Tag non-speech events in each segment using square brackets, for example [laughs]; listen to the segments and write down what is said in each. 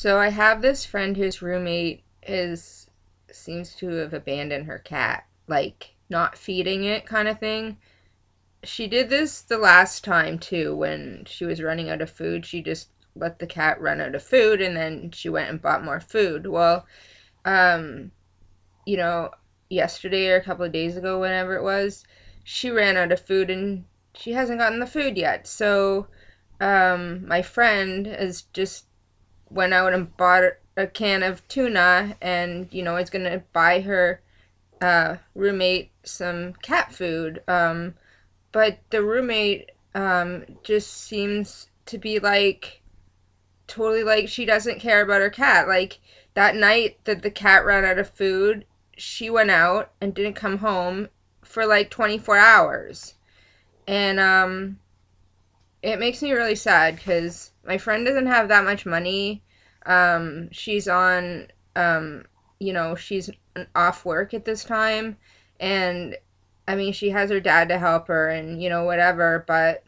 So I have this friend whose roommate is seems to have abandoned her cat, like not feeding it kind of thing. She did this the last time too when she was running out of food. She just let the cat run out of food and then she went and bought more food. Well, um you know, yesterday or a couple of days ago whenever it was, she ran out of food and she hasn't gotten the food yet. So um my friend is just went out and bought a can of tuna and you know is gonna buy her uh, roommate some cat food um, but the roommate um, just seems to be like totally like she doesn't care about her cat. Like that night that the cat ran out of food she went out and didn't come home for like 24 hours. And um it makes me really sad because my friend doesn't have that much money. Um, she's on, um, you know, she's off work at this time, and I mean, she has her dad to help her, and you know, whatever. But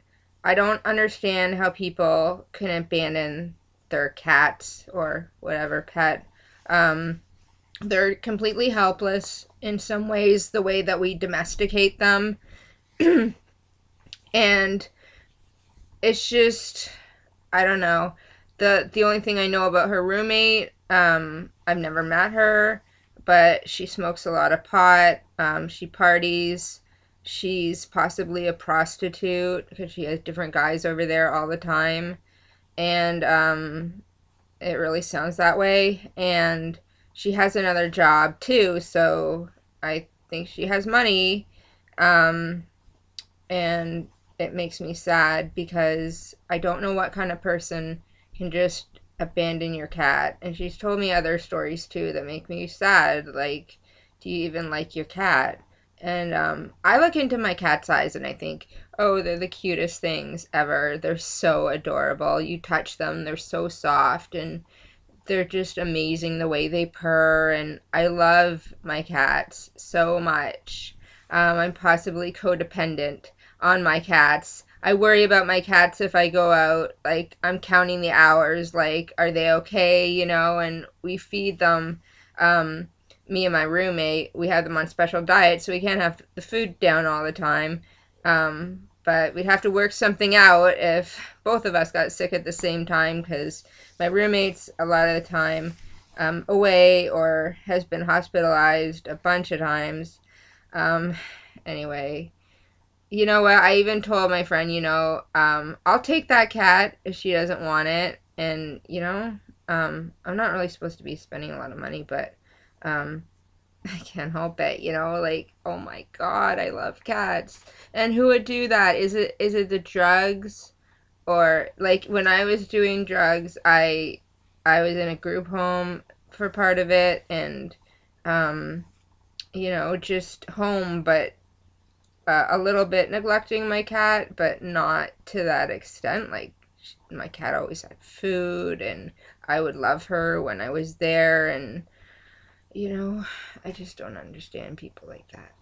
I don't understand how people can abandon their cats or whatever pet. Um, they're completely helpless in some ways, the way that we domesticate them, [clears throat] and it's just I don't know. The the only thing I know about her roommate, um, I've never met her, but she smokes a lot of pot. Um, she parties. She's possibly a prostitute because she has different guys over there all the time, and um, it really sounds that way. And she has another job too, so I think she has money. Um, and it makes me sad because I don't know what kind of person can just abandon your cat. And she's told me other stories too that make me sad. Like, do you even like your cat? And um, I look into my cat's eyes and I think, oh, they're the cutest things ever. They're so adorable. You touch them, they're so soft and they're just amazing the way they purr. And I love my cats so much. Um, I'm possibly codependent on my cats. I worry about my cats if I go out. Like, I'm counting the hours. Like, are they okay? You know, and we feed them. Um, me and my roommate, we have them on special diet, so we can't have the food down all the time. Um, but we'd have to work something out if both of us got sick at the same time because my roommate's a lot of the time um, away or has been hospitalized a bunch of times. Um, anyway, you know what? I even told my friend, you know, um, I'll take that cat if she doesn't want it. And, you know, um, I'm not really supposed to be spending a lot of money, but um, [laughs] I can't help it, you know, like, oh my god, I love cats. And who would do that? Is it is it the drugs? Or like when I was doing drugs, I I was in a group home for part of it and um you know, just home, but uh, a little bit neglecting my cat, but not to that extent. Like, my cat always had food, and I would love her when I was there, and, you know, I just don't understand people like that.